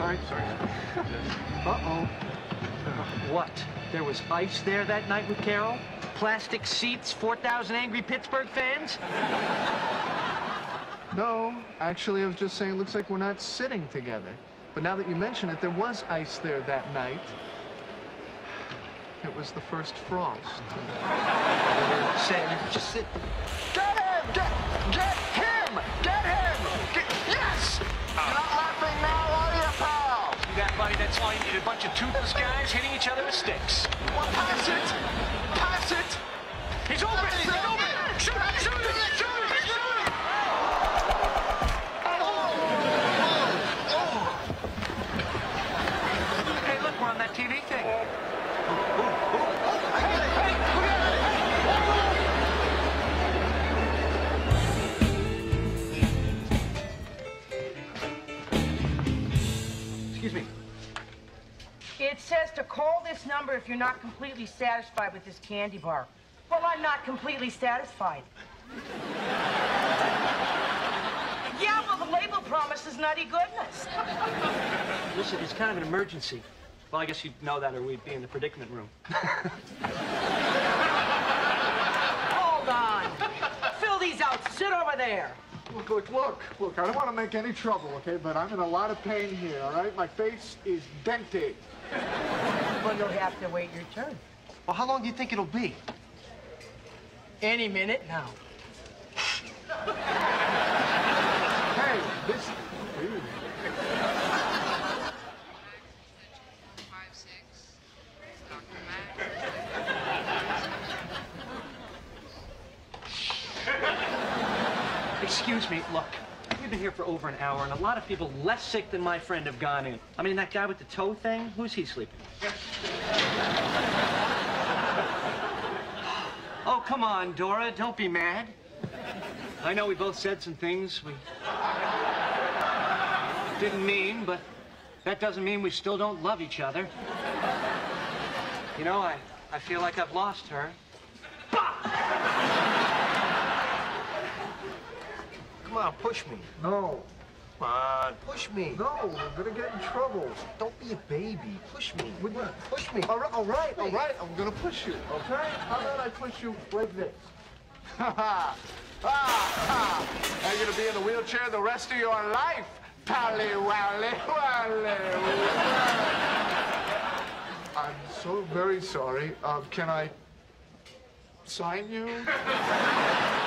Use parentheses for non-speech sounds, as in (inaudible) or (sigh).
sorry, sorry. Uh-oh. What? There was ice there that night with Carol? Plastic seats, 4,000 angry Pittsburgh fans? No, actually, I was just saying it looks like we're not sitting together. But now that you mention it, there was ice there that night. It was the first frost. Say, just sit. Get him! Get, get him! All you need. A bunch of toothless guys hitting each other with sticks. Well, pass it! Pass it! He's open! That's He's open! Shoot! Shoot! Shoot! Shoot! Hey, look, we're on that TV thing. Excuse me. It says to call this number if you're not completely satisfied with this candy bar. Well, I'm not completely satisfied. (laughs) yeah, well, the label promises nutty goodness. Listen, it's kind of an emergency. Well, I guess you'd know that or we'd be in the predicament room. (laughs) Hold on. Fill these out. Sit over there. Look, look, look, look, I don't want to make any trouble, okay? But I'm in a lot of pain here, all right? My face is dented. Well, you'll have to wait your turn. Well, how long do you think it'll be? Any minute now. (laughs) Excuse me, look. We've been here for over an hour, and a lot of people less sick than my friend have gone in. I mean, that guy with the toe thing, who's he sleeping? with? oh, come on, Dora, don't be mad. I know we both said some things we didn't mean, but that doesn't mean we still don't love each other. You know, I, I feel like I've lost her. Come on, push me. No, Come on, push me. no, we're gonna get in trouble. Don't be a baby. Push me. Would you- Push me. All right, all right, all right, I'm gonna push you, okay? How about I push you like this? Ha ha! Ah, ha! Now you're gonna be in a wheelchair the rest of your life, pally wally wally. I'm so very sorry. Um, can I sign you? (laughs)